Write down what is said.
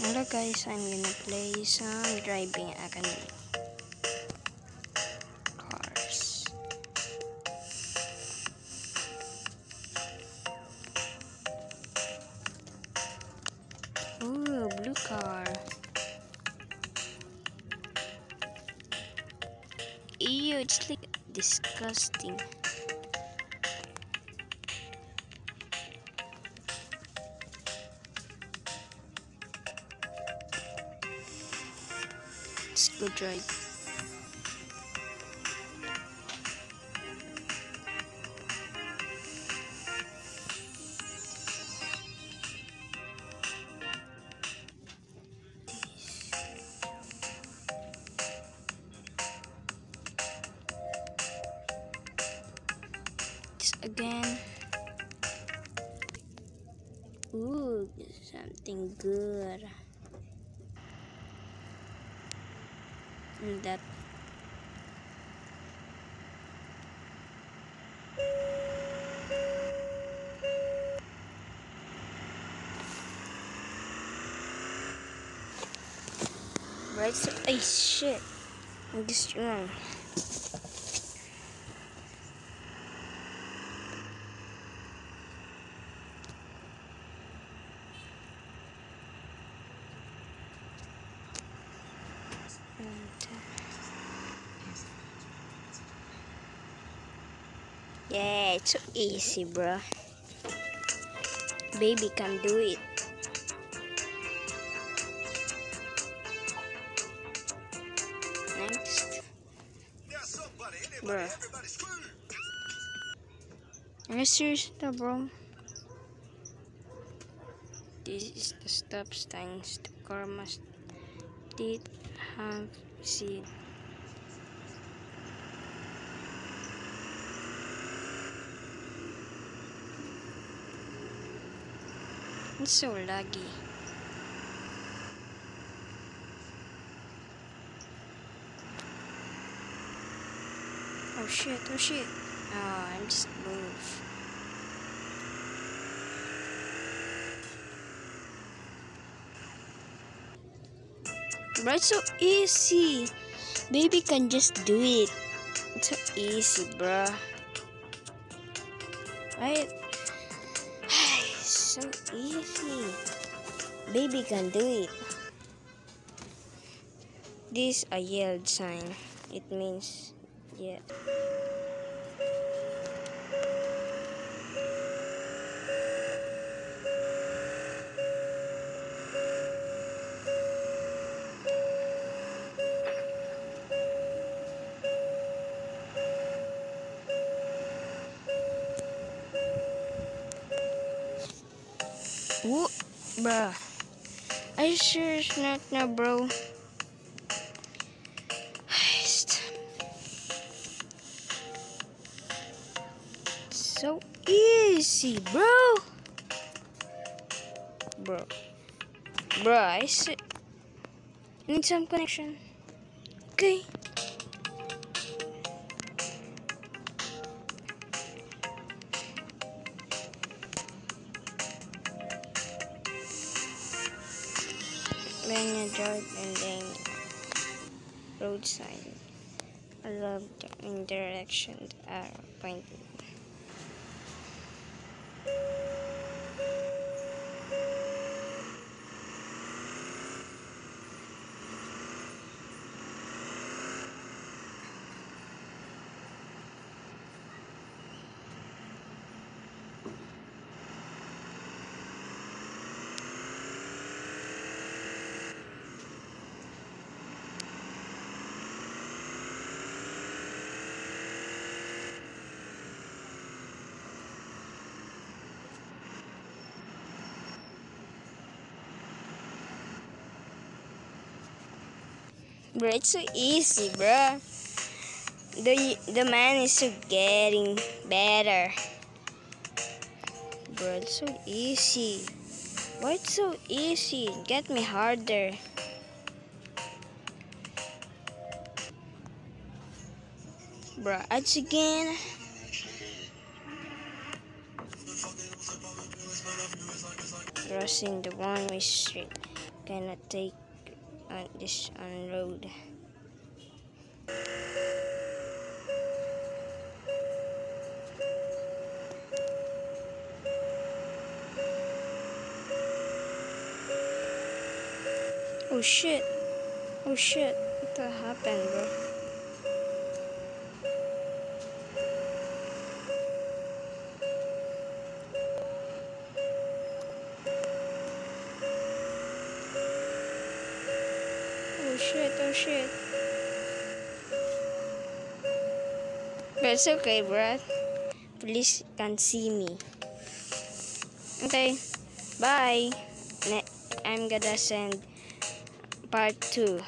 Hello guys, I'm gonna play some driving academy cars. Ooh, blue car. Ew, it's like disgusting. Let's go drive. Again. Ooh, something good. That. Right so ay shit. I'm just wrong And, uh, Yeah, it's so easy, bro. Baby can do it. Next, bro. Are you serious, though, bro? This is the signs. The car must did have seen. So laggy. Oh shit, oh shit. Oh, I just move. Right, so easy. Baby can just do it. It's so easy, bruh. Right? So easy. Baby can do it. This a yield sign. It means yeah. Whoa, bruh. Are you sure it's not now, bro? So easy, bro. Bro. Bro, I see. Need some connection. Okay. Drive and then road sign. I love the indirection arrow pointing. Bro, it's so easy, bro. The the man is so getting better. Bro, it's so easy. Why it's so easy? Get me harder. Bro, ads again. crossing the one way street. Gonna take this on road. Oh shit. Oh shit. What the happened, bro? Shit, oh shit. But it's okay, bro. Police can see me. Okay, bye. I'm gonna send part 2.